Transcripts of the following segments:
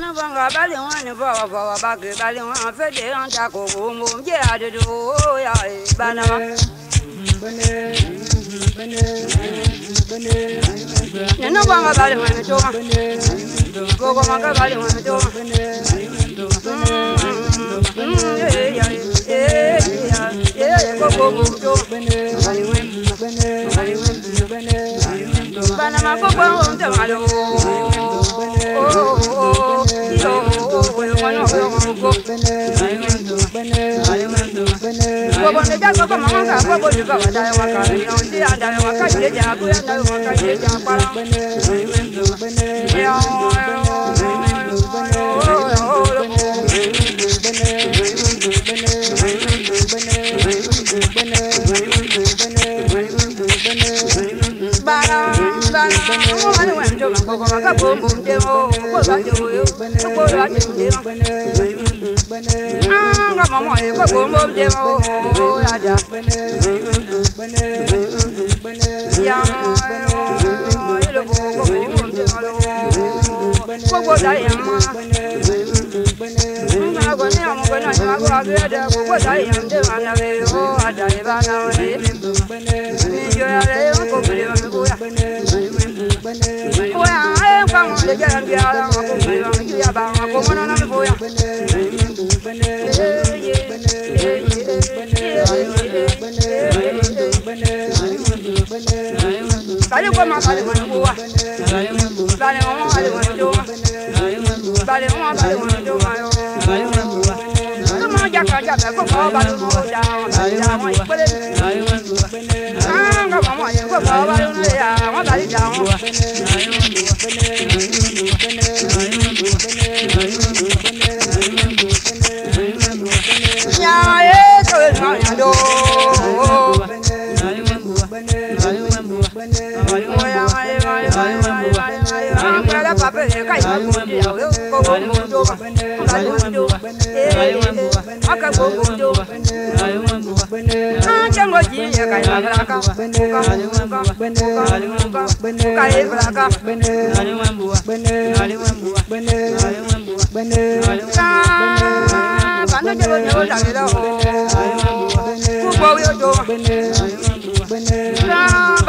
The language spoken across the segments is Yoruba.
nabanga bali wane vawa vawa bake bali wane fede anta ko bumbu mje adudu ya bana bane bane bane nena banga bali wane to gogo manga bali wane to Bana makopo ndo malo. Gbogbo ní jágbó kọ̀ máa ń kà gbogbo jù kọ̀ máa dáre wọn kà ní ohun tí a dáre wọn kájì léjà àbúyá dáre wọn kájì léjà àpárá. Bàrà bàrà wọ́n wà ní wẹ̀ǹdọ̀ gbogbo màkà bòm bòm dé wọ́n gbogbo àti wòye gbogbo àti wòye. Nga mama e ko ale ko ma bale kɔnɔ ko wa bale ŋɔmɔ bale kɔnɔ do ma bale ŋɔmɔ bale kɔnɔ do ma yɔ ma jaka jaka ko kɔ balo ŋɔ da da ŋɔ ikpele an ka mɔmɔ ye ko kɔ balo ŋɔ ya ŋɔ bali da ŋɔ. akagogondo acengojinye kaivavilaka kaivilaka kanojojojo davilao kubowiojoma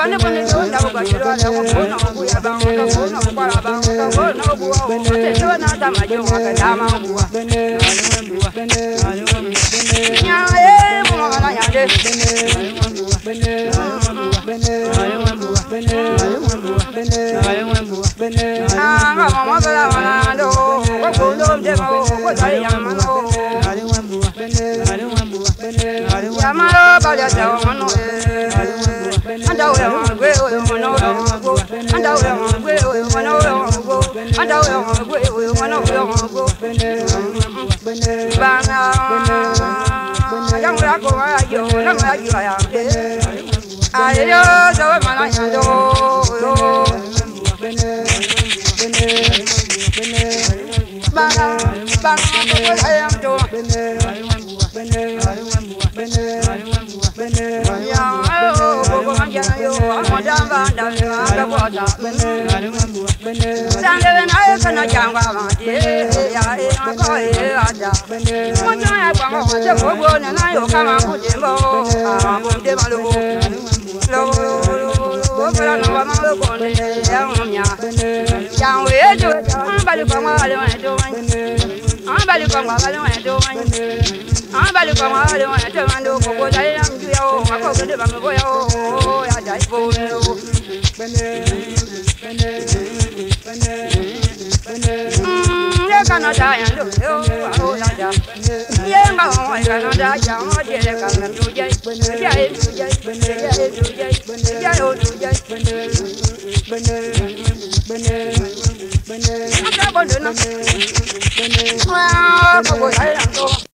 bane bane chona bagashira bakona kuya bangona kona kwara bangona kona kuwa ote tona dama yo wakadama kuwa nyaye mwana yande Anga mama bala mama do, wakundo mjema wakudai e yamano. Yamano bala jawa mano. and away on away when away on go, and away on away when away on go, and away on away when away on go. Banga, young Rago, you, young Rago, I am there. I know the woman I know. Banga, banga, I am doing. Banga, banga, I am doing. jayo amoda banda manga bwada sangere naye kana jangwa mate ya e ako e ada mojo ya kwa mo te bobo na nayo kama kujembo amomde malo lo Obara no wa malo kone ya umya Changwe jo ambali kwa wale wane do wane Ambali kwa wale wane do wane Ambali kwa wale wane do wane do Kokoza ila mjuu yao Makogo de bambo yao chạy vô nêu bên nêu bên nêu bên nêu bên nêu nhớ cả nó chạy ăn được thiếu và hô nó chạy nhớ mà hỏi cả nó đã chạy hỏi chỉ để cần làm đu dây dây đu dây dây đu dây dây ô đu dây bên nêu bên nêu bên nêu bên nêu nó chạy bên nêu nó bên nêu wow bố bố thấy làm tôi